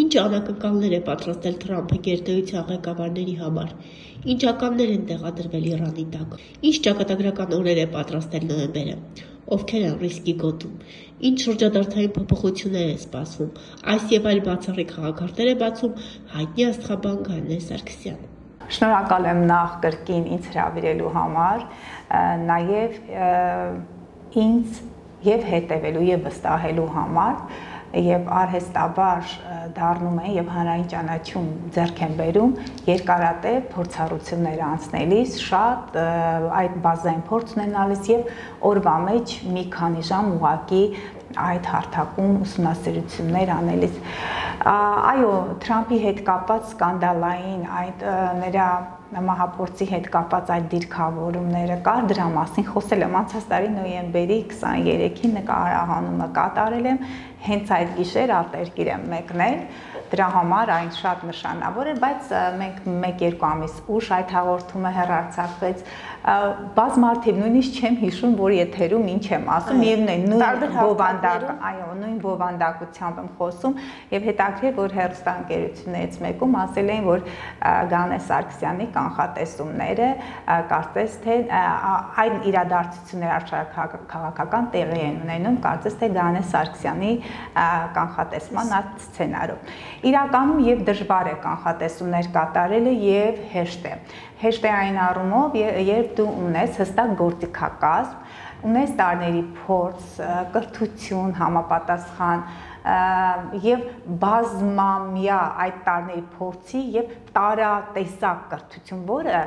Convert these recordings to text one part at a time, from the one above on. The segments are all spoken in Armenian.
Ինչ անակնկալներ է պատրաստել Թրամփը գերտերության ղեկավարների համար, ինչ ականներ են տեղադրվել Իրանի տակ, ինչ ճակատագրական օրեր է պատրաստել նոյեմբերը, ովքեր են ռիսկի գոտում, ինչ շրջադարձային փոփոխություններ է սպասվում, այս եւ այլ բացառիկ խաղակարգեր է բացում հայտնի աստղաբան Գանե Սարգսյանը։ Շնորհակալ եմ նախ կրկին ինձ հրավիրելու համար, նաև ինձ եւ հետևելու եւ վստահելու համար եւ արհեստաբար դառնում են եւ հանրային ճանաչում ձեռք են բերում երկարատև փորձառություններ անցնելիս շատ այդ բազային փորձ ունենալիս եւ օրվա մեջ մի քանի ժամ ուղակի այդ հարթակում ուսումնասիրություններ անելիս այո Թրամփի հետ կապված սկանդալային այդ նրա մահապորցի հետ կապված այդ դիրքավորումները կար դրա մասին խոսել եմ անցած տարի նոյեմբերի 23-ին նկարահանումը կատարել եմ հենց այդ գիշեր արտերկիր եմ մեկնել դրա համար այն շատ նշանավոր էր բայց մենք 1-2 ամիս ուշ այդ հաղորդումը հեռարձակվեց բազմարթիվ նույնիսկ չեմ հիշում, որ եթերում ինչ եմ ասում, միևնույն նույն բովանդակ, այո, նույն բովանդակությամբ եմ խոսում եւ հետաքրիր որ հերոստանգերություններից մեկում ասել էին, որ Գանե Սարգսյանի կանխատեսումները կարծես թե այն իրադարձություններ աշխարհակաղակական տեղի են ունենում, կարծես թե Գանե Սարգսյանի կանխատեսման այդ սցենարով։ Իրականում եւ դժվար է կանխատեսումներ կատարելը եւ հեշտ է հեշտ է այն առումով, երբ դու ունես հստակ գործիքակազմ, ունես տարների փորձ, կրթություն, համապատասխան եւ բազմամյա այդ տարների փորձի եւ տարատեսակ կրթություն, որը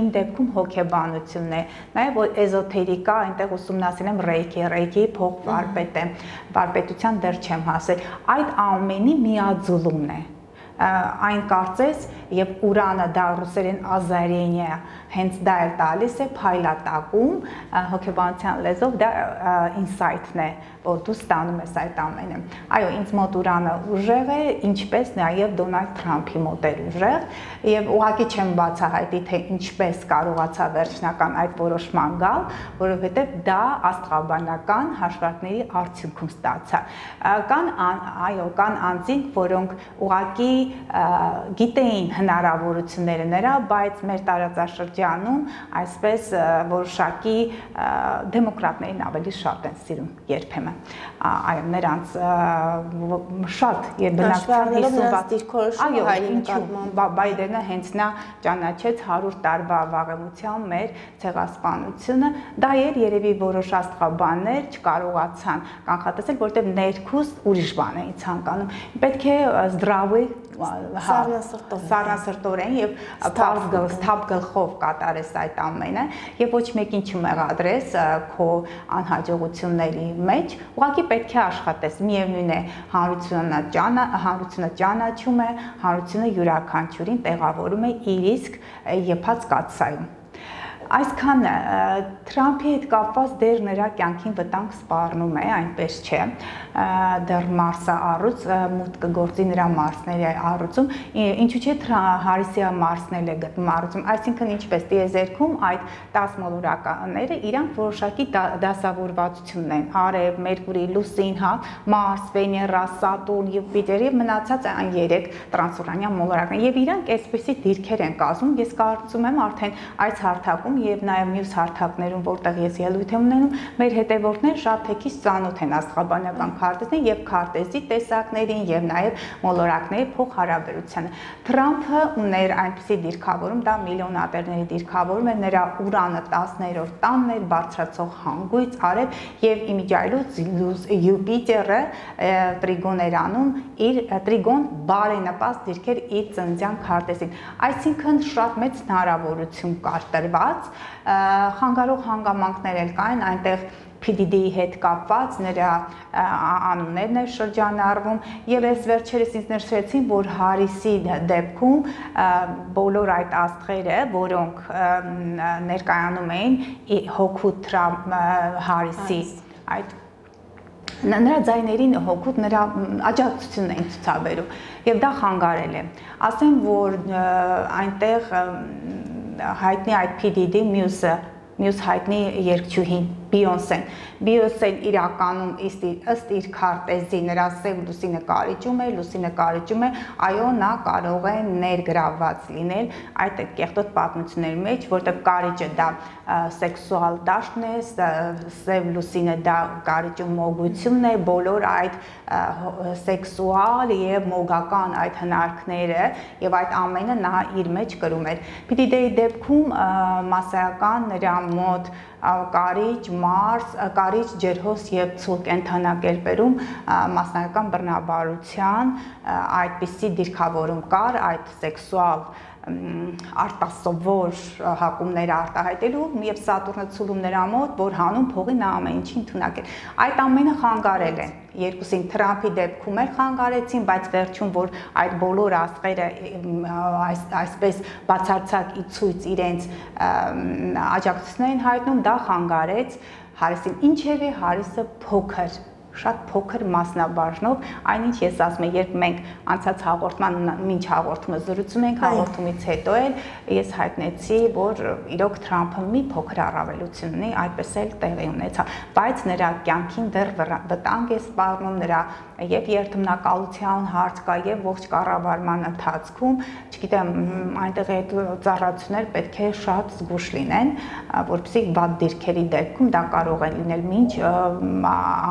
իմ դեպքում հոգեբանությունն է, նաեւ էզոթերիկա, այնտեղ ուսումնասիրել եմ ռեյքի, ռեյքի փող վարպետ եմ, վարպետության դեռ չեմ հասել։ Այդ ամենի միաձուլումն է այն կարծես եւ Ուրանը դա ռուսերեն ազարենիա հենց դա էլ տալիս է փայլատակում հոգեբանության լեզվով դա ինսայթն է որ դու ստանում ես այդ ամենը այո ինձ մոտ Ուրանը ուժեղ է ինչպես նաեւ Դոնալդ Թրամփի մոտ էլ ուժեղ եւ ուղղակի չեմ բացահայտի թե ինչպես կարողացա վերջնական այդ որոշման գալ որովհետեւ դա աստղաբանական հաշվարկների արդյունքում ստացա կան այո կան անձինք որոնք ուղղակի գիտեին հնարավորությունները նրա, բայց մեր տարածաշրջանում այսպես որոշակի դեմոկրատներին ավելի շատ են սիրում երբեմն։ Այո, նրանց շատ եւ բնակչության 56 այո, նկատմամբ Բայդենը հենց նա ճանաչեց 100 տարվա վաղեմության մեր ցեղասպանությունը, դա էր երևի որոշ աստղաբաններ չկարողացան կանխատեսել, որտեղ ներքուս ուրիշ բան էին ցանկանում։ Պետք է զդրավի սառնասրտորեն սառնասրտորեն եւ փառք գլ սթափ գլխով կատարես այդ ամենը եւ ոչ մեկին չմեղադրես քո անհաջողությունների մեջ ուղղակի պետք է աշխատես միևնույն է հանրությունը ճանա հանրությունը ճանաչում է հանրությունը յուրաքանչյուրին տեղավորում է իր իսկ եփած կացայում Այսքանը Թրամփի հետ կապված դեր նրա կյանքին վտանգ սպառնում է, այնպես չէ։ Դեռ Մարսը առուց մուտք կգործի նրա Մարսների առուծում, ինչու՞ չէ Հարիսիա Մարսնել է գտնում առուծում, այսինքն ինչպես տիեզերքում այդ 10 մոլորականները իրանք որոշակի դասավորվածությունն են։ Արև, Մերկուրի, Լուսին, հա, Մարս, Վեներա, Սատուրն, Յուպիտեր եւ մնացած այն 3 տրանսուրանյան մոլորակներ։ Եվ իրանք այսպեսի դիրքեր են կազմում։ Ես կարծում եմ արդեն այս հարթակում եւ նաեւ մյուս հարթակներում, որտեղ ես ելույթ եմ ունենում, մեր հետևորդներ շատ թեկից ծանոթ են աստղաբանական քարտեզին եւ քարտեզի տեսակներին եւ նաեւ մոլորակների փոխհարաբերությանը։ Թրամփը ուներ այնպիսի դիրքավորում, դա միլիոնատերների դիրքավորում է, նրա ուրանը 10-րդ տանն էր, բարձրացող հանգույց, արև եւ իմիջայլուց Յուպիտերը տրիգոն էր անում իր տրիգոն բարենպաստ դիրքեր իր ծննդյան քարտեզին։ Այսինքն շատ մեծ հնարավորություն կար տրված խանգարող հանգամանքներ էլ կային այնտեղ PDD-ի հետ կապված նրա անուններն էր շրջանառվում եւ այս վերջերս ինձ նշեցին որ Հարիսի դեպքում բոլոր այդ աստղերը որոնք ներկայանում էին հոգու Թրամփ Հարիսի այդ նրա ձայներին հոգուտ նրա աջակցությունն էին ցուցաբերում եւ դա խանգարել է ասեմ որ այնտեղ հայտնի այդ PDD մյուսը մյուս հայտնի երգչուհին Բիոնսեն։ Բիոնսեն իրականում ըստ իր քարտեզի նրա սև լուսի նկարիչում է, լուսի նկարիչում է, այո, նա կարող է ներգրավված լինել այդ կեղտոտ պատմությունների մեջ, որտեղ կարիճը դա սեքսուալ դաշտն է, սև լուսինը դա կարիճու մոգությունն է, բոլոր այդ սեքսուալ եւ մոգական այդ հնարքները եւ այդ ամենը նա իր մեջ կրում էր։ Պիտի դե դեպքում մասսայական նրա մոտ կարիճ, մարս, կարիճ, ջերհոս եւ ցուլ կենթանակերպերում մասնական բռնաբարության այդպիսի դիրքավորում կար այդ սեքսուալ արտասովոր հակումներ արտահայտելու եւ Սատուրնը ցուլում նրա մոտ, որ հանում փողի նա ամեն ինչի ընդունակ է։ Այդ ամենը խանգարել է երկուսին Թրամփի դեպքում էլ խանգարեցին, բայց վերջում որ այդ բոլոր աստղերը այս այսպես բացարձակ ի ցույց իրենց աջակցություններին հայտնում, դա խանգարեց Հարիսին։ Ինչևէ Հարիսը փոքր շատ փոքր մասնաբաժնով, այնինչ ես ասում եմ, երբ մենք անցած հաղորդման մինչ հաղորդումը զրուցում ենք, հաղորդումից հետո էլ ես հայտնեցի, որ իրոք Թրամփը մի փոքր առավելություն ունի, այդպես էլ տեղի ունեցա, բայց նրա կյանքին դեռ վտանգ է սպառնում նրա եւ երթմնակալության հարց կա եւ ողջ կառավարման ընթացքում, չգիտեմ, այնտեղ այդ ծառայություններ պետք է շատ զգուշ լինեն, որովհետեւ բադ դիրքերի դեպքում դա կարող է լինել ոչ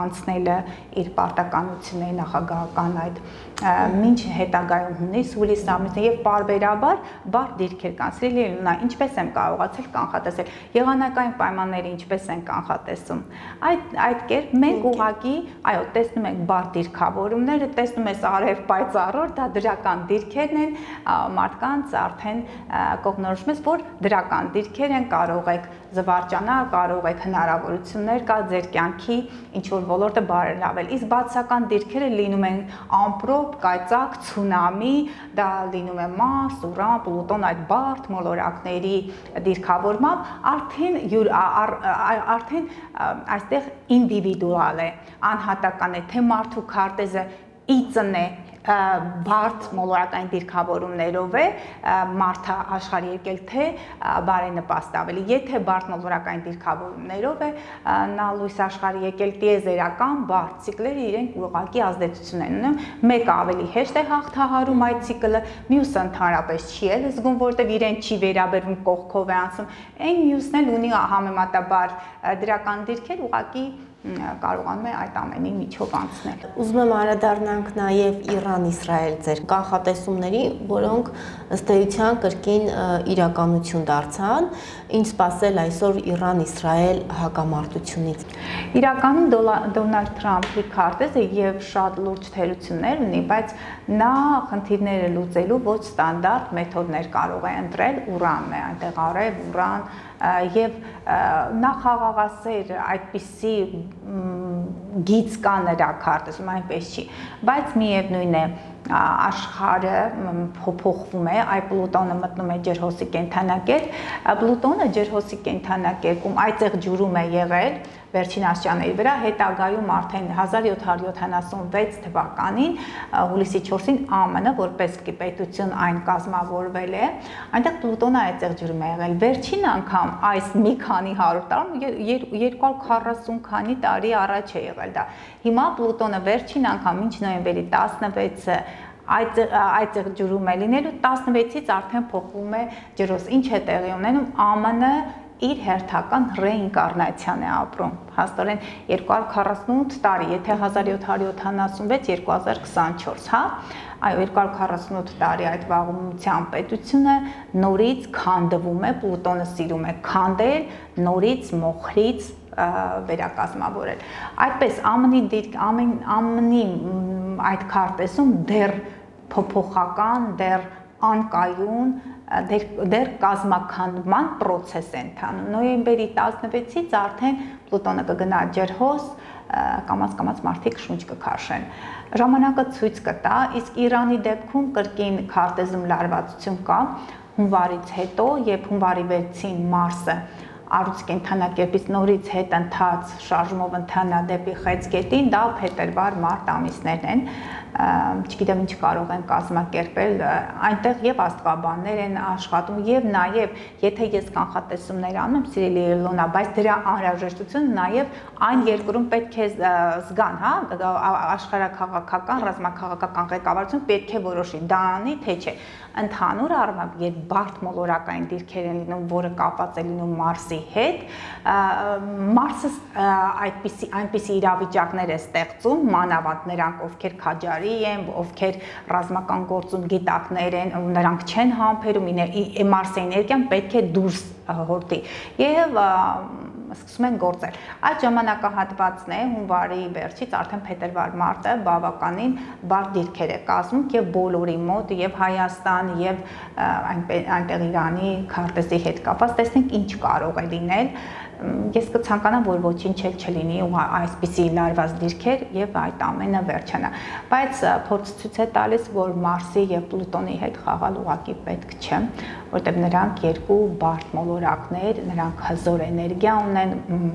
անցնելը իր պարտականությունների նախագահական այդ ինչ հետագայում հունիս, հուլիս ամիսը եւ բարբերաբար բարդ դիրքեր կան։ Սիրելի Լունա, ինչպես եմ կարողացել կանխատեսել եղանակային պայմանները ինչպես են կանխատեսում։ Այդ այդ կերպ մենք ուղակի, այո, տեսնում ենք բարդ դիրքավորումները, տեսնում ես արև պայծառոր, դա դրական դիրքերն են, մարդկանց արդեն կողնորոշում ես, որ դրական դիրքեր են, կարող եք զվարճանալ, կարող եք հնարավորություններ կա ձեր կյանքի ինչ որ ոլորտը բարելավել։ Իսկ բացական դիրքերը լինում են ամպրոպ, կայծակ, ցունամի, դա լինում է Մարս, Ուրան, Պլուտոն այդ բարդ մոլորակների դիրքավորմամբ արդեն արդեն այստեղ ինդիվիդուալ է, անհատական է, թե մարդու քարտեզը իծն է բարդ մոլորակային դիրքավորումներով է մարդը աշխարհի եկել թե բարենպաստ ավելի եթե բարդ մոլորակային դիրքավորումներով է նա լույս աշխարհի եկել տիեզերական բարդ ցիկլերը իրենք ուղղակի ազդեցություն են ունենում մեկը ավելի հեշտ է հաղթահարում այդ ցիկլը մյուսը ընդհանրապես չի էլ զգում որտեվ իրեն չի վերաբերվում կողքով է անցում այն մյուսն էլ ունի համեմատաբար դրական դիրքեր ուղղակի կարողանում է այդ ամենի միջով անցնել։ Ուզում եմ անդրադառնանք նաև Իրան-Իսրայել ձեր կանխատեսումների, որոնք ըստ էության կրկին իրականություն դարձան, ինչ սпасել այսօր Իրան-Իսրայել հակամարտությունից։ Իրականում Դոնալդ Թրամփի քարտեզը եւ շատ լուրջ թերություններ ունի, բայց նա խնդիրները լուծելու ոչ ստանդարտ մեթոդներ կարող է ընտրել, ուրանն է այնտեղ արել, ուրան եւ նախաղաղասեր այդպիսի գիծ կա նրա քարտեզում, այնպես չի, բայց միևնույն է, մի աշխարհը փոփոխվում է, այ Պլուտոնը մտնում է ջրհոսի կենթանակերպ, Պլուտոնը ջրհոսի կենթանակերպում այդտեղ ջուրում է եղել վերջին աստիճանների վրա հետագայում արդեն 1776 թվականին հուլիսի 4-ին ԱՄՆ որպես պետություն այն կազմավորվել է այնտեղ Պլուտոնը այդտեղ ջուրում է եղել վերջին անգամ այս մի քանի 100 տարում 240 քանի տարի առաջ է եղել դա հիմա Պլուտոնը վերջին անգամ ինչ նոյեմբերի 16-ը այդ այդ ջրում է լինելու 16-ից արդեն փոխվում է ջրոս ինչ է տեղի ունենում? ԱՄՆ իր հերթական ռեինկարնացիան է ապրում հաստորեն 248 տարի եթե 1776-2024 հա? Այո 248 տարի այդ վաղումության պետությունը նորից քանդվում է Պլուտոնը սիրում է քանդել նորից մոխրից վերակազմավորել այդպես ԱՄՆ-ի դիրք ԱՄՆ-ի այդ քարտեզում դեռ փոփոխական դեռ անկայուն դեր, դեր կազմակերպման process է ընթանում։ Նոյեմբերի 16-ից արդեն Պլուտոնը կգնա ջրհոս, կամած-կամած մարդիկ շունչ կքաշեն։ Ժամանակը ցույց կտա, իսկ Իրանի դեպքում կրկին քարտեզում լարվածություն կա հունվարից հետո, երբ հունվարի 6-ին Մարսը առուց կենթանակերպից նորից հետ ընթաց շարժումով ընթանա դեպի խեցգետին, դա փետրվար մարտ ամիսներն են չգիտեմ ինչ կարող են կազմակերպել, այնտեղ եւ աստղաբաններ են աշխատում եւ նաեւ եթե ես կանխատեսումներ անում, սիրելի Լոնա, բայց դրա անհրաժեշտությունը նաեւ այն երկրում պետք է զգան, հա, աշխարհակաղակական, ռազմաքաղաքական ղեկավարություն պետք է որոշի դա անի թե չէ ընդհանուր առմամբ երբ բարդ մոլորակային դիրքեր են լինում, որը կապված է լինում Մարսի հետ, Մարսը այդպիսի այնպիսի իրավիճակներ է ստեղծում մանավանդ նրանք, ովքեր քաջարի են, ովքեր ռազմական գործում գիտակներ են, նրանք չեն համբերում, Մարսի էներգիան պետք է դուրս հորտի։ Եվ սկսում են գործել։ Այդ ժամանակահատվածն է հունվարի վերջից արդեն փետրվար մարտը բավականին բար դիրքեր է կազմում եւ բոլորի մոտ եւ Հայաստան եւ այնտեղ Իրանի քարտեզի հետ կապված տեսնենք ինչ կարող է լինել ես կցանկանամ, որ ոչինչ էլ չլինի ու այսպիսի լարված դիրքեր եւ այդ ամենը վերջանա։ Բայց փորձ ցույց է տալիս, որ Մարսի եւ Պլուտոնի հետ խաղալ ուղակի պետք չէ, որտեղ նրանք երկու բարդ մոլորակներ, նրանք հզոր էներգիա ունեն,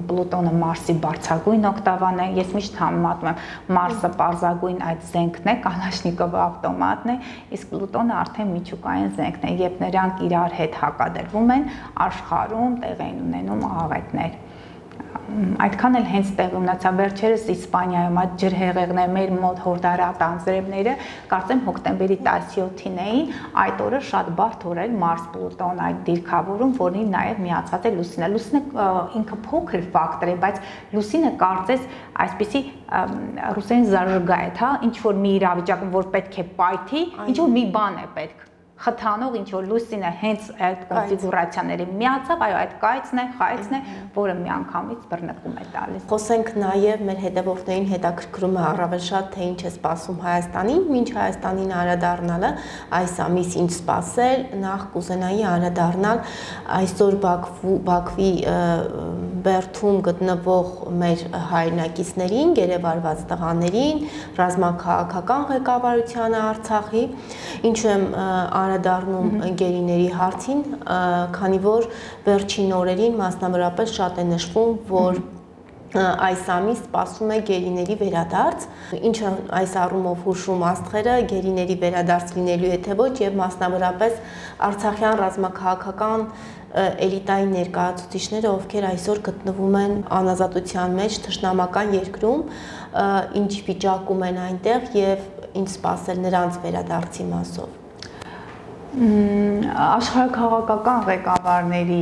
Պլուտոնը Մարսի բարձրագույն օկտավան է։ Ես միշտ համեմատում եմ Մարսը պարզագույն այդ զենքն է, Կալաշնիկովը ավտոմատն է, իսկ Պլուտոնը արդեն միջուկային զենքն է, երբ նրանք իրար հետ հակադրվում են, աշխարհում տեղ են ունենում աղետներ այդքան էլ հենց տեղ ունեցա վերջերս Իսպանիայում այդ ջրհեղեղներ մեր մոտ հորդարատ անձրևները կարծեմ հոկտեմբերի 17-ին էին այդ օրը շատ բարդ օր էր Մարս Պլուտոն այդ դիրքավորում որին նաև միացած է լուսինը լուսինը ինքը փոքր ֆակտոր է բայց լուսինը կարծես այսպիսի ռուսեն զարժգայթ հա ինչ որ մի իրավիճակում որ պետք է պայթի ինչ որ մի բան է պետք խթանող ինչ որ լուսինը հենց այդ կոնֆիգուրացիաների միացավ, այո, այդ կայծն է, խայծն է, որը միանգամից բռնկում է տալիս։ Խոսենք նաև մեր հետևորդներին հետաքրքրում է առավել շատ թե ինչ է սպասում Հայաստանին, ինչ Հայաստանին անդրադառնալը, այս ամիս ինչ սպասել, նախ կուզենայի անդրադառնալ այսօր Բաքվու Բաքվի Բերթում գտնվող մեր հայրենակիցներին, գերեվարված տղաներին, ռազմաքաղաքական ղեկավարությանը Արցախի, ինչու եմ անդրադառնում ընկերիների հարցին, քանի որ վերջին օրերին մասնավորապես շատ է նշվում, որ այս ամիս սպասում է գերիների վերադարձ, ինչը այս առումով հուշում աստղերը գերիների վերադարձ լինելու է թե ոչ եւ մասնավորապես Արցախյան ռազմաքաղաքական էլիտային ներկայացուցիչները, ովքեր այսօր գտնվում են անազատության մեջ, ճշնամական երկրում, ինչ վիճակում են այնտեղ եւ ինչ սпасել նրանց վերադարձի մասով աշխարհակաղակական ղեկավարների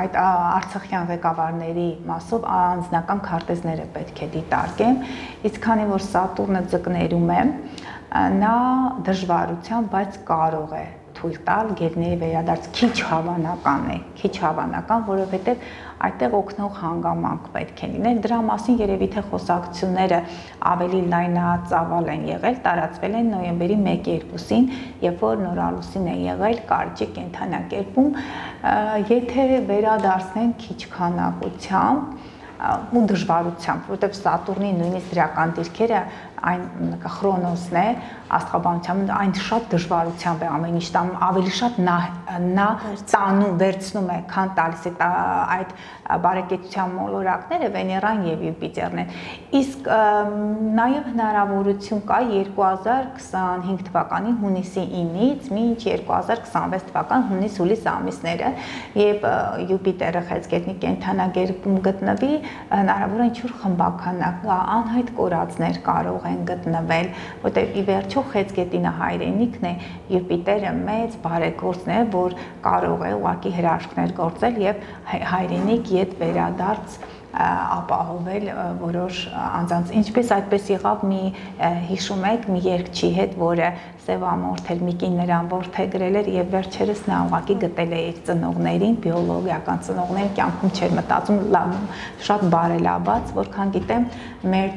այդ արցախյան ղեկավարների մասով անձնական քարտեզները պետք է դիտարկեմ իսկ քանի որ Սատուրնը ձկներում է նա դժվարությամբ բայց կարող է թույլ տալ գերների վերադարձ քիչ հավանական է, քիչ հավանական, որովհետև այդտեղ օգնող հանգամանք պետք է լինել։ Դրա մասին երևի թե խոսակցությունները ավելի լայնածավալ են եղել, տարածվել են նոյեմբերի 1-2-ին, երբ որ նորալուսին է եղել կարճի կենթանակերպում, եթե վերադարձնեն քիչ քանակությամբ ու դժվարությամբ, որովհետև Սատուրնի նույնիսկ դրական դիրքերը այն քրոնոսն է աստղաբանությամբ այն շատ դժվարությամբ է ամեն ինչ տանում ավելի շատ նա նա տանում վերցնում է քան տալիս է այդ բարեկեցության մոլորակները Վեներան եւ Յուպիտերն են իսկ նաեւ հնարավորություն կա 2025 թվականի հունիսի 9-ից մինչ 2026 թվական հունիս-հուլիս ամիսները եւ Յուպիտերը խեցգետնի կենթանագերբում գտնվի հնարավոր է ինչ-որ խմբականակ անհայտ կորածներ կարող են գտնվել, որտեղ ի վերջո խեցգետինը հայրենիքն է, Յուպիտերը մեծ բարեգործն է, որ կարող է ուղակի հրաշքներ գործել եւ հայրենիք իդ վերադարձ ապահովել որոշ անձանց ինչպես այդպես եղավ մի հիշում եք մի երկչի հետ որը սևամորթել մի կիններ ամորթե գրել էր եւ վերջերս նա ուղակի գտել է իր ծնողներին բիոլոգիական ծնողներին կյանքում չէր մտածում լավ շատ բարելաբաց որքան գիտեմ մեր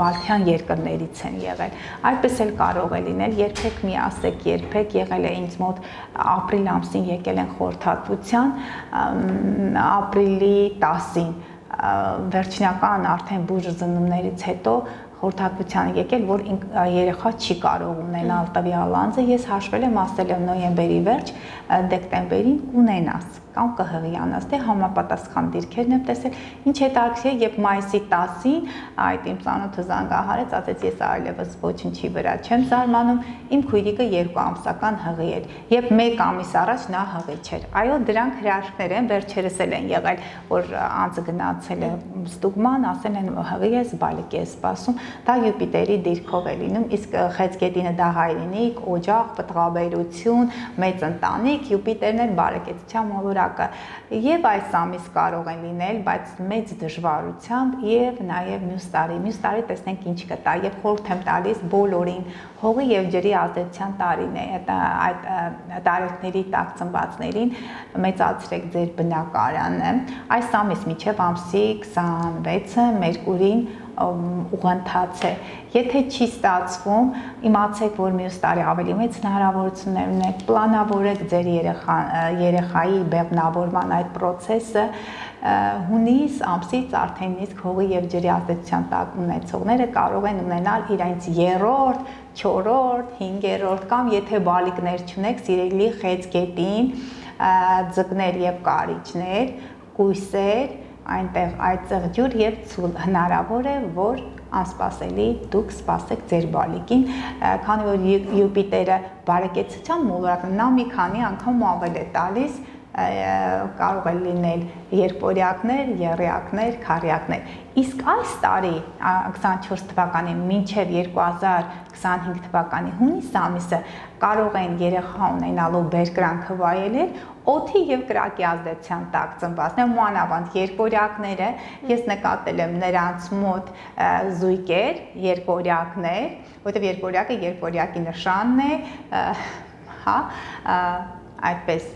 բալթյան երկրներից են եղել այդպես էլ կարող է լինել երբեք մի ասեք երբեք եղել է ինձ մոտ ապրիլ ամսին եկել են խորհրդատվության ապրիլի 10-ին վերջնական արդեն բուժ ծնումներից հետո խորհրդատվությանը եկել, որ երեխա չի կարող ունենալ տվյալ անձը, ես հաշվել եմ ասել եմ նոյեմբերի վերջ, դեկտեմբերին ունենաս կամ կհղիանաս, դե համապատասխան դիրքերն եմ տեսել։ Ինչ հետաքրքիր է, երբ մայիսի 10-ին այդ իմ ծանոթը զանգահարեց, ասեց ես այլևս ոչինչի վրա չեմ զարմանում, իմ քույրիկը երկու ամսական հղի էր, երբ 1 ամիս առաջ նա հղի չէր։ Այո, դրանք հրաշքներ են, վերջերս էլ են եղել, որ անձը գնացել է ստուգման, ասել են հղի է, զբալիկ է սպասում, դա Յուպիտերի դիրքով է լինում, իսկ խեցգետինը դա հայրենիք, օջախ, պտղաբերություն, մեծ ընտանիք, Յուպիտերն էլ բարեկեցության մոլորակը։ Եվ այս ամիս կարող են լինել, բայց մեծ դժվարությամբ եւ նաեւ մյուս տարի։ Մյուս տարի տեսնենք ինչ կտա եւ խորհուրդ եմ տալիս բոլորին հողի եւ ջրի ազդեցության տարին է այդ տարեթների տակ ծնվածներին մեծացրեք ձեր բնակարանը այս ամիս միջև ամսի 26-ը Մերկուրին ուղանթաց է։ Եթե չի ստացվում, իմացեք, որ մյուս տարի ավելի մեծ հնարավորություններ ունեք, պլանավորեք ձեր երեխա երեխայի բեղմնավորման այդ process-ը հունիս ամսից արդեն իսկ հողի եւ ջրի ազդեցության տակ ունեցողները կարող են ունենալ իրենց երրորդ, 4-րդ, 5-րդ կամ եթե բալիկներ չունեք, սիրելի խեցգետին, ձկներ եւ կարիճներ, կույսեր, այնտեղ այծեղ ջուր եւ ցուլ հնարավոր է որ անսպասելի դուք սպասեք ձեր բալիկին, քանի որ Յուպիտերը բարեկեցության մոլորակն նա մի քանի անգամ ավել է տալիս կարող է լինել երկորյակներ, երրյակներ, քառյակներ։ Իսկ այս տարի 24 թվականի մինչև 2025 թվականի հունիս ամիսը կարող են երեխա ունենալու բերկրանքը վայելել օթի եւ կրակի ազդեցության տակ ծնվածներ մանավանդ երկորյակները ես նկատել եմ նրանց մոտ զույգեր երկորյակներ որովհետեւ երկորյակը երկորյակի նշանն է հա այդպես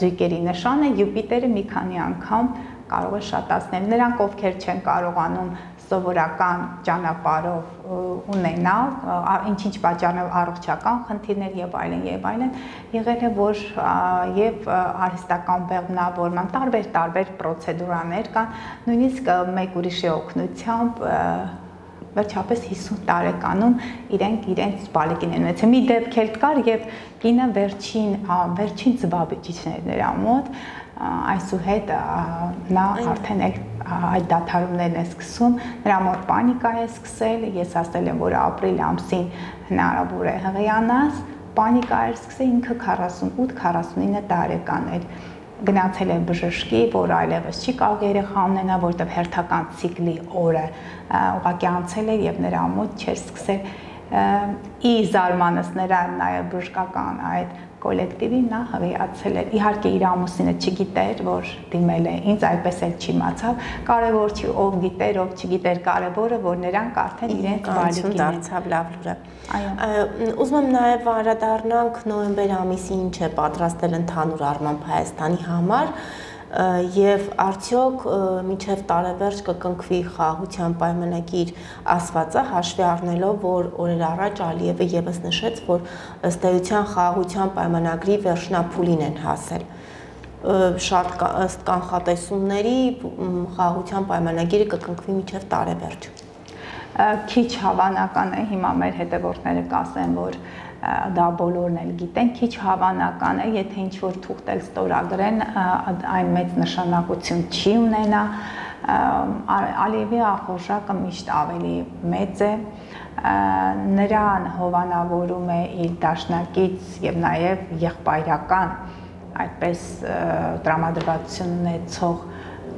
զույգերի նշանը Յուպիտերը մի քանի անգամ կարող է շատացնել. Նրանք ովքեր չեն կարողանում սովորական ճանապարհով ունենալ, ինչ-ինչ պատճառով առողջական խնդիրներ եւ այլն եւ այլն, եղել է որ եւ արհեստական բեղմնավորման տարբեր-տարբեր պրոցեդուրաներ կան, նույնիսկ մեկ ուրիշի օգնությամբ վերջապես 50 տարեկանում իրենք իրենց բալիկին են ունեցել։ Մի դեպք էլ կար, երբ կինը վերջին վերջին ծվաբիջիչն էր նրա մոտ, այսուհետ նա արդեն այդ դաթարումներն է սկսում, նրա մոտ պանիկա է սկսել, ես ասել եմ, որ ապրիլ ամսին հնարավոր է հղիանաս, պանիկա էր սկսել ինքը 48-49 տարեկան էր գնացել է բժշկի, որ այլևս չի կարող երեխա ունենա, որտեղ հերթական ցիկլի օրը ուղղակի անցել է եւ նրա մոտ չէր սկսել ի զարմանս նրա նաեւ բժշկական այդ կոլեկտիվին նա հղիացել էր։ Իհարկե իր ամուսինը չգիտեր, որ դիմել է, ինձ այդպես էլ չիմացավ։ Կարևոր չի ով գիտեր, ով չգիտեր, կարևորը որ նրանք արդեն իրենց բալիկին դարձավ լավ լուրը։ Այո։ Ուզում եմ նաև անդրադառնանք նոյեմբեր ամիսին ինչ է պատրաստել ընդհանուր առմամբ Հայաստանի համար եւ արդյոք միջև տարեվերջ կկնքվի խաղաղության պայմանագիր ասվածը հաշվի առնելով որ օրեր առաջ Ալիևը եւս նշեց որ ըստ էության խաղաղության պայմանագրի վերջնափուլին են հասել շատ ըստ կանխատեսումների խաղաղության պայմանագիրը կկնքվի միջև տարեվերջ քիչ հավանական է հիմա մեր հետևորդները կասեն որ դա բոլորն էլ գիտեն, քիչ հավանական է, եթե ինչ որ թուղթել ստորագրեն, այն մեծ նշանակություն չի ունենա։ Ալիևի ախորժակը միշտ ավելի մեծ է նրան հովանավորում է իր դաշնակից եւ նաեւ եղբայրական այդպես տրամադրվածություն ունեցող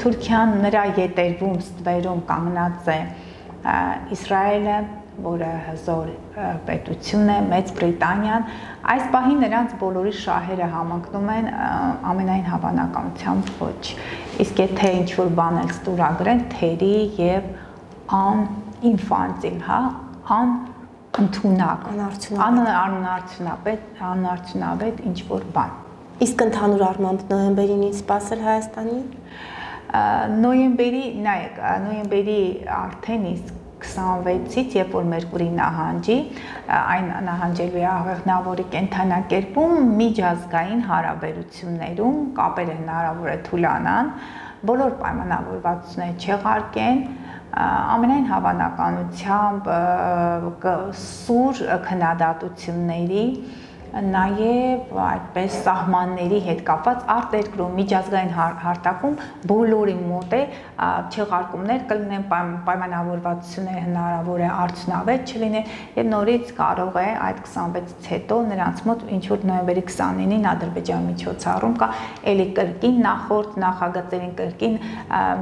Թուրքիան նրա յետերվում ստվերում կանգնած է Իսրայելը որը հզոր պետություն է, Մեծ Բրիտանիան, այս պահին նրանց բոլորի շահերը համընկնում են ամենայն հավանականությամբ ոչ։ Իսկ եթե ինչ-որ բան էլ ստորագրեն, թերի եւ ան ինֆանտիլ, հա, ան ընդունակ, անարդյունավետ, անարդյունավետ ինչ-որ բան։ Իսկ ընդհանուր առմամբ նոյեմբերին ինչ սпасել Հայաստանին։ Նոյեմբերի, նայեք, նոյեմբերի արդեն իսկ 26-ից, երբ որ Մերկուրի նահանջի, այն նահանջելու է աղեղնավորի կենթանակերպում միջազգային հարաբերություններում կապերը հնարավոր է թուլանան, բոլոր պայմանավորվածությունները չեղարկեն, ամենայն հավանականությամբ սուր քննադատությունների նաև այդպես սահմանների հետ կապված արտերկրում միջազգային հարթակում բոլորի մոտ է չեղարկումներ կլինեն պայմանավորվածություններ հնարավոր է արդյունավետ չլինեն եւ նորից կարող է այդ 26-ից հետո նրանց մոտ ինչ որ նոյեմբերի 29-ին Ադրբեջանի միջոցառում կա էլի կրկին նախորդ նախագծերին կրկին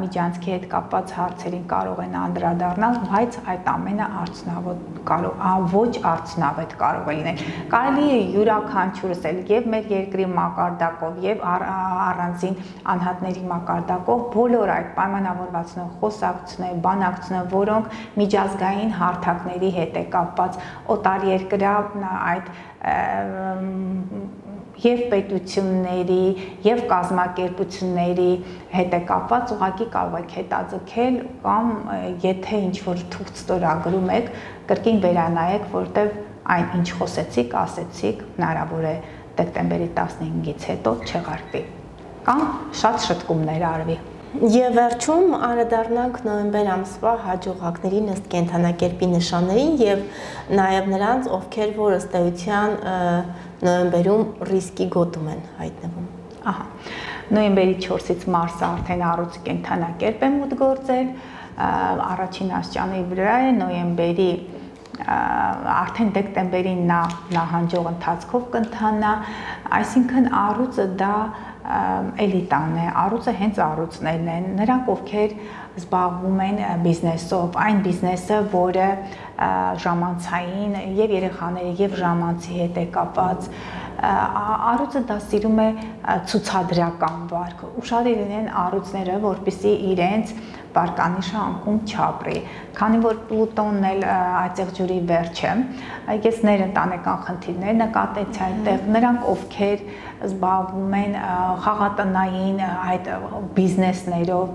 միջանցքի հետ կապված հարցերին կարող են անդրադառնալ, բայց այդ ամենը արդյունավետ կարող ոչ արդյունավետ կարող է լինել։ Կարելի է յուրաքանչյուրս էլ եւ մեր երկրի մակարդակով եւ առանձին անհատների մակարդակով բոլոր այդ պայմանավորվածներ, խոսակցություններ, բանակցություններ, որոնք միջազգային հարթակների հետ է կապված օտար երկրա այդ եւ պետությունների եւ կազմակերպությունների հետ է կապված ուղղակի կարող եք հետաձգել կամ եթե ինչ որ թուղթ ստորագրում եք կրկին վերանայեք որտեվ այն ինչ խոսեցիք, ասեցիք, հնարավոր է դեկտեմբերի 15-ից հետո չեղարկվի կամ շատ շտկումներ արվի։ Եվ վերջում անդրադառնանք նոյեմբեր ամսվա հաջողակներին ըստ կենթանակերպի նշաններին եւ նաեւ նրանց, ովքեր որ ըստ էության նոյեմբերում ռիսկի գոտում են հայտնվում։ Ահա։ Նոյեմբերի 4-ից մարսը արդեն առողջ կենթանակերպ է մուտք գործել, առաջին աստիճանի վրա է նոյեմբերի արդեն դեկտեմբերին նա նահանջող ընթացքով կընթանա, այսինքն առուծը դա էլիտան է, առուծը հենց առուծներն են, նրանք ովքեր զբաղվում են բիզնեսով, այն բիզնեսը, որը ժամանցային եւ երեխաների եւ ժամանցի հետ է կապված, առուծը դա սիրում է ցուցադրական վարք։ Ուշադիր լինեն առուծները, որպիսի իրենց բարկանիշը անկում չապրի։ Քանի որ Պլուտոնն էլ այդեղ ջուրի վերջը, ես ներընտանեկան խնդիրներ նկատեցի այդտեղ, նրանք ովքեր զբաղվում են խաղատնային այդ բիզնեսներով,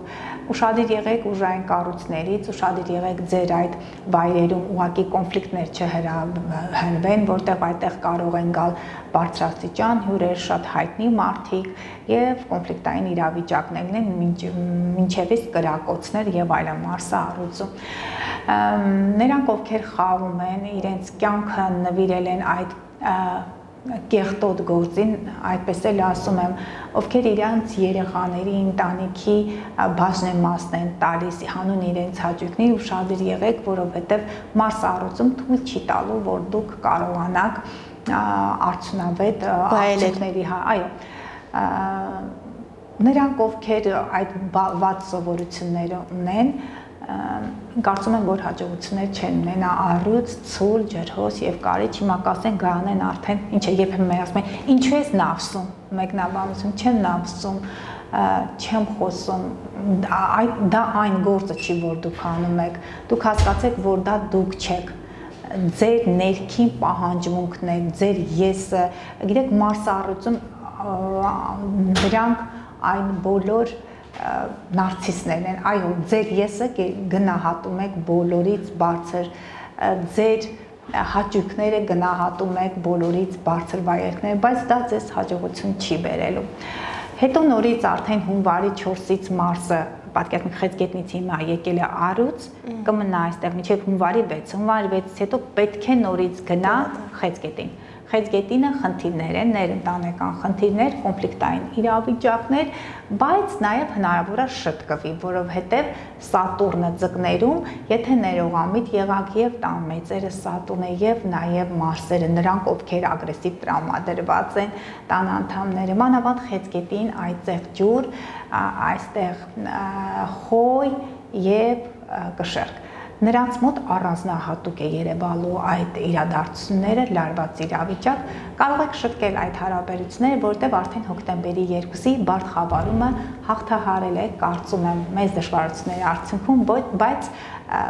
ուշադիր եղեք ուժային կառույցներից, ուշադիր եղեք ձեր այդ վայրերում ուղակի կոնֆլիկտներ չհրավեն, որտեղ այդտեղ կարող են գալ բարձրաստիճան հյուրեր, շատ հայտնի մարդիկ եւ կոնֆլիկտային իրավիճակներ լինեն մինչեւից կրակոցներ եւ այլն մարսա առուծում նրանք ովքեր խաղում են իրենց կյանքը նվիրել են այդ կեղտոտ գործին, այդպես էլ ասում եմ, ովքեր իրանց երեխաների ընտանիքի բաժնեմասն են տալիս հանուն իրենց հաճույքների ու շադիր եղեք, որովհետև մարս առուցում թույլ չի տալու, որ դուք կարողանաք արդյունավետ արդյունքների, հա, այո, նրանք ովքեր այդ վատ սովորությունները ունեն, կարծում եմ, որ հաջողություններ չեն. Ունենա առյուծ, ցուլ, ջրհոս եւ կարիչ, հիմա կասեն գանեն արդեն, ինչ է երբեմն մեր ասում են, ինչու ես նավսում, մեկնաբանություն չեմ նավսում, չեմ խոսում, այդ դա այն գործը չի, որ դուք անում եք։ Դուք հասկացեք, որ դա դուք չեք ձեր ներքին պահանջմունքներ, ձեր եսը, գիտեք, մարսառություն դրանք այն բոլոր նարցիսներն են։ Այո, ձեր եսը գնահատում եք բոլորից բարձր, ձեր հաճույքները գնահատում եք բոլորից բարձր վայրերքներ, բայց դա ձեզ հաջողություն չի բերելու։ Հետո նորից արդեն հունվարի 4-ից մարսը պատկերացնեք խեցգետնից հիմա եկել է առուց կմնա այստեղ մինչև հունվարի 6 հունվարի 6-ից հետո պետք է նորից գնա խեցգետին Խեցգետինը խնդիրներ են, ներընտանեկան խնդիրներ, կոնֆլիկտային իրավիճակներ, բայց նաև հնարավոր է շտկվի, որովհետև Սատուրնը ձկներում, եթե ներողամիտ եղակ եւ տան մեծերը Սատուրնը եւ նաև Մարսերը, նրանք ովքեր ագրեսիվ տրավմադրված են, տան անդամները, մանավանդ Խեցգետին այդտեղ ջուր, այստեղ խոյ եւ կշերք նրանց մոտ առանձնահատուկ է Երևանու այդ իրադարձությունները, լարված իրավիճակ, կարող եք շտկել այդ հարաբերությունները, որտեղ արդեն հոկտեմբերի 2-ի բարդ խավարումը հաղթահարել է, կարծում եմ, մեծ դժվարությունների արդյունքում, բայց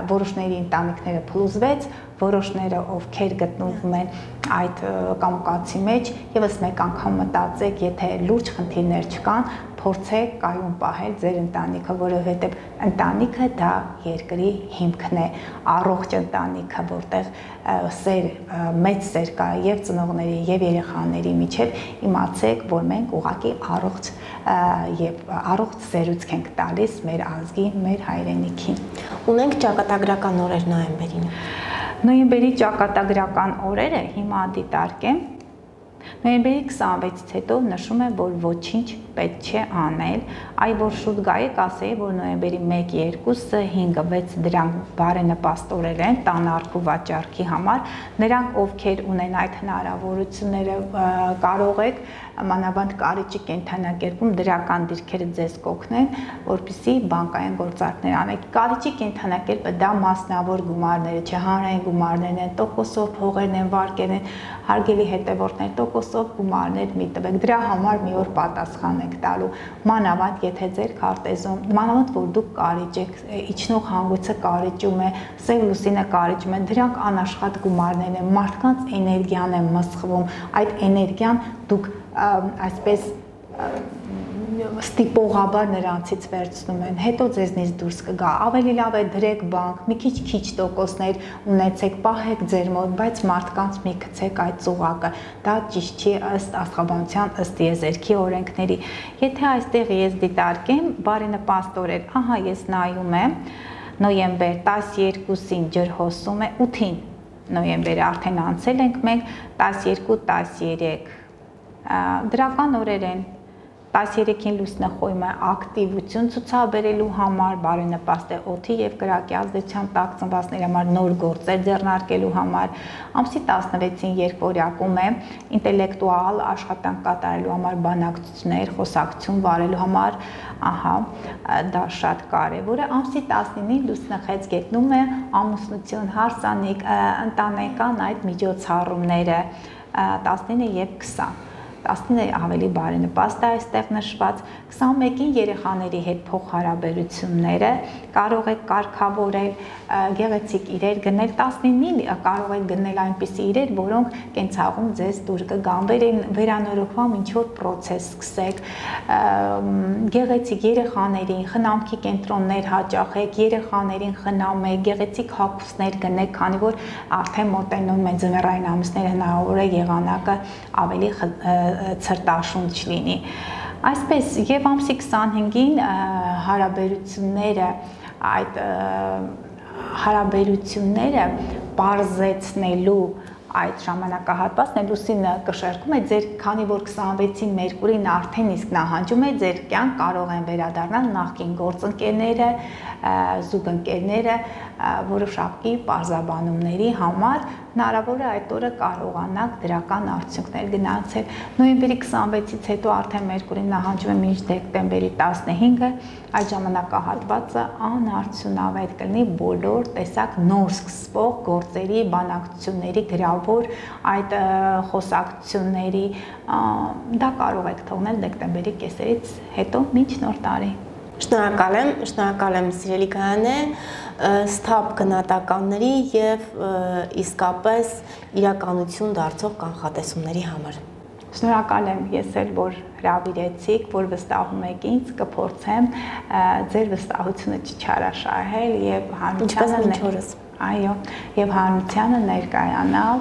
որոշների ընտանիքները փլուզվեց, որոշները ովքեր գտնվում են այդ կամկացի մեջ, եւս մեկ անգամ մտածեք, եթե լուրջ խնդիրներ չկան, փորձեք կայուն պահել ձեր ընտանիքը, որովհետև ընտանիքը դա երկրի հիմքն է, առողջ ընտանիքը, որտեղ սեր, մեծ սեր կա եւ ծնողների եւ երեխաների միջև, իմացեք, որ մենք ուղակի առողջ եւ առողջ սերուցք ենք տալիս մեր ազգին, մեր հայրենիքին։ Ունենք ճակատագրական օրեր նոյեմբերին։ Նոյեմբերի ճակատագրական օրերը հիմա դիտարկեմ Նոյեմբերի 26-ից հետո նշում է, որ ոչինչ պետք չէ անել, այ որ շուտ գայի կասեի, որ նոյեմբերի 1, 2-ը 5-ը 6 դրանք բարենպաստորել են տան արքու վաճառքի համար, նրանք ովքեր ունեն այդ հնարավորությունները կարող եք մանավանդ կարիճի կենթանակերպում դրական դիրքերը ձեզ կօգնեն, որպիսի բանկային գործարքներ անեք։ Կարիճի կենթանակերպը դա մասնավոր գումարները չէ, հանրային գումարներն են, տոկոսով փողերն են, վարկեր են, հարգելի հետևորդներ, տոկոսով գումարներ մի տվեք։ Դրա համար մի օր պատասխան եք տալու։ Մանավանդ եթե ձեր քարտեզում, մանավանդ որ դուք կարիճ եք, իջնող հանգույցը կարիճում է, սև լուսինը կարիճում է, դրանք անաշխատ գումարներ են, մարդկանց էներգիան է մսխվում։ Այդ էներգիան դուք այսպես ստիպողաբար նրանցից վերցնում են, հետո ձեզնից դուրս կգա։ Ավելի լավ է դրեք բանկ, մի քիչ քիչ տոկոսներ ունեցեք, պահեք ձեր մոտ, բայց մարդկանց մի գցեք այդ ծուղակը։ Դա ճիշտ չի ըստ աստղաբանության, ըստ եզերքի օրենքների։ Եթե այստեղ ես դիտարկեմ բարենպաստ օրեր, ահա ես նայում եմ նոյեմբեր 12-ին ջրհոսում է 8-ին նոյեմբերը արդեն անցել ենք մենք 12 13 դրական օրեր են 13-ին լուսնախոյմը ակտիվություն ցուցաբերելու համար, բարենպաստ է օթի եւ կրակի ազդեցության տակ ծնվածների համար նոր գործեր ձեռնարկելու համար, ամսի 16-ին երկորյակում է ինտելեկտուալ աշխատանք կատարելու համար բանակցություններ, խոսակցություն վարելու համար, ահա, դա շատ կարեւոր է։ Ամսի 19-ին լուսնախեց գետնում է ամուսնություն, հարսանիք, ընտանեկան այդ միջոցառումները 19 եւ 20 19-ը ավելի բարենպաստ է այստեղ նշված 21-ին երեխաների հետ փոխհարաբերությունները կարող եք կարգավորել գեղեցիկ իրեր գնել 19-ին կարող եք գնել այնպիսի իրեր, որոնք կենցաղում ձեզ դուր կգան վերանորոգման ինչ որ process սկսեք գեղեցիկ երեխաներին խնամքի կենտրոններ հաճախեք երեխաներին խնամեք գեղեցիկ հագուստներ գնեք քանի որ արդեն մոտենում են ձմեռային ամիսները հնարավոր է եղանակը ավելի ցրտաշունչ լինի Այսպես եւ ամսի 25-ին հարաբերությունները այդ հարաբերությունները բարձեցնելու այդ ժամանակահատվածն է լուսինը կշերկում է ձեր քանի որ 26-ին Մերկուրին արդեն իսկ նահանջում է ձեր կյանք կարող են վերադառնալ նախկին գործընկերները, զուգընկերները, որոշակի պարզաբանումների համար հնարավոր է այդ օրը կարողանաք դրական արդյունքներ գնացել։ Նոյեմբերի 26-ից հետո արդեն Մերկուրին նահանջում է մինչ դեկտեմբերի 15-ը, այդ ժամանակահատվածը անարդյունավետ կլինի բոլոր տեսակ նոր սկսվող գործերի, բանակցությունների, գրավոր այդ խոսակցությունների դա կարող եք թողնել դեկտեմբերի կեսերից հետո մինչ նոր տարի։ Շնորհակալ եմ, շնորհակալ եմ սիրելի Գայանե, սթափ գնահատականների եւ իսկապես իրականություն դարձող կանխատեսումների համար։ Շնորհակալ եմ ես էլ որ հravirեցիք, որ վստահում եք ինձ, կփորձեմ ձեր վստահությունը չչարաշահել եւ հանրությանը ինչպես Այո, եւ հանրությանը ներկայանալ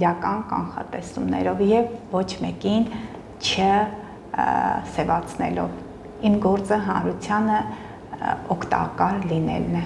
իրական կանխատեսումներով եւ ոչ մեկին չսեվացնելով իմ գործը հանրությանը օգտակար լինելն է